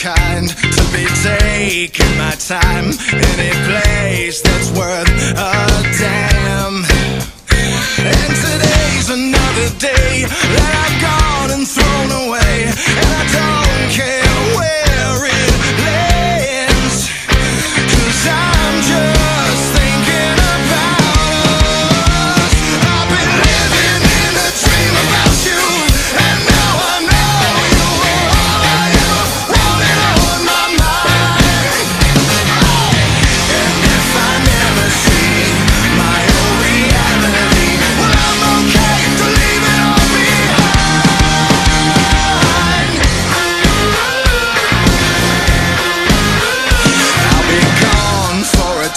kind to be taking my time in a place that's worth a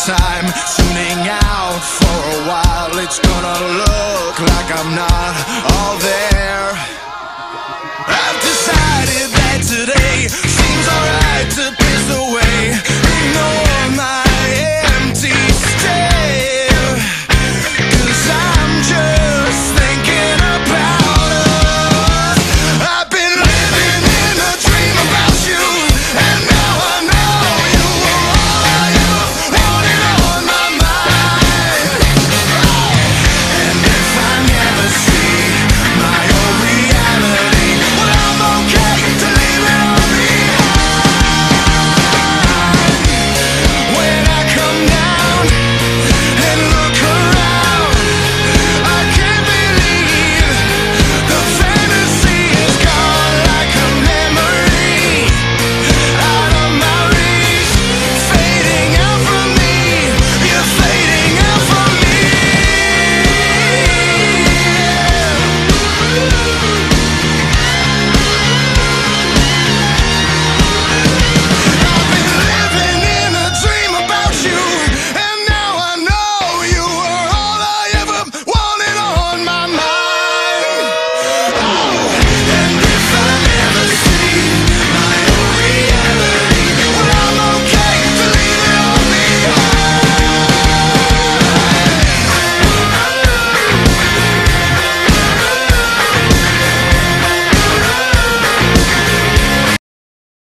time tuning out for a while. It's gonna look like I'm not all there.